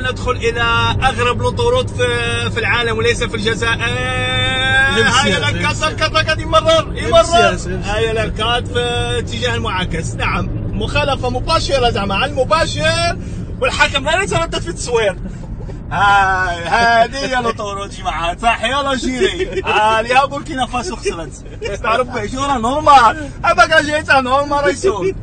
ندخل إلى أغرب الاطروط في في العالم وليس في الجزائر. هاي الاركاد الاركاد قد يمرر يمرر. هاي الاركاد في اتجاه المعاكس. نعم مخالفة مباشرة زعما على المباشر والحكم لا يتردد في التصوير. هاي هذه هي الاطروط جماعة صح يا جيري يا بوركينا فاسو خسرت. تعرف شو نورمال. هذاك جيتها نورمال ريسون